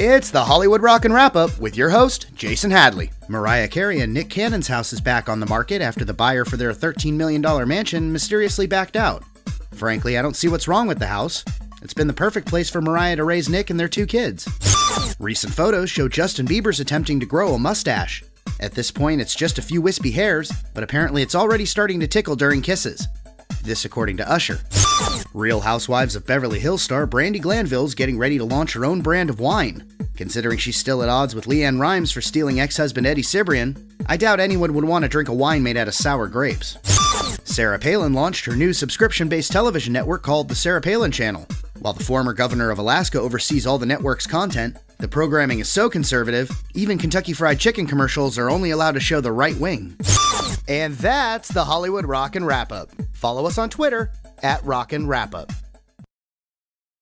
It's the Hollywood Rockin' Wrap Up with your host, Jason Hadley. Mariah Carey and Nick Cannon's house is back on the market after the buyer for their $13 million mansion mysteriously backed out. Frankly, I don't see what's wrong with the house. It's been the perfect place for Mariah to raise Nick and their two kids. Recent photos show Justin Bieber's attempting to grow a mustache. At this point, it's just a few wispy hairs, but apparently it's already starting to tickle during kisses. This according to Usher. Real Housewives of Beverly Hills star Brandi Glanville's getting ready to launch her own brand of wine. Considering she's still at odds with LeAnn Rimes for stealing ex husband Eddie Cibrian, I doubt anyone would want to drink a wine made out of sour grapes. Sarah Palin launched her new subscription based television network called The Sarah Palin Channel. While the former governor of Alaska oversees all the network's content, the programming is so conservative, even Kentucky Fried Chicken commercials are only allowed to show the right wing. And that's the Hollywood Rockin' Wrap Up. Follow us on Twitter at Rockin' Wrap Up.